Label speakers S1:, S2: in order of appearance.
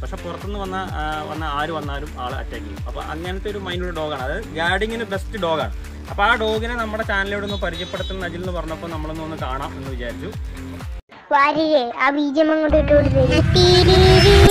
S1: പക്ഷെ പുറത്തുനിന്ന് വന്ന വന്ന ആര് വന്നാലും ആളെ അറ്റാക്ക് ചെയ്യും. അപ്പോൾ അങ്ങനത്തെ ഒരു മൈൻഡുള്ള ഡോഗാണ് അത് ഗാർഡിങ്ങിന് ബെസ്റ്റ് ഡോഗാണ് അപ്പോൾ ആ ഡോഗിനെ നമ്മുടെ ചാനലിലൂടെ ഒന്ന് പരിചയപ്പെടുത്തുന്ന അജിൽ എന്ന് പറഞ്ഞപ്പോൾ നമ്മളൊന്ന് ഒന്ന് കാണാം എന്ന് വിചാരിച്ചു.
S2: വാരികെ ആ ബീജം അങ്ങോട്ട് ഇട്ട് കൊടുത്തേ.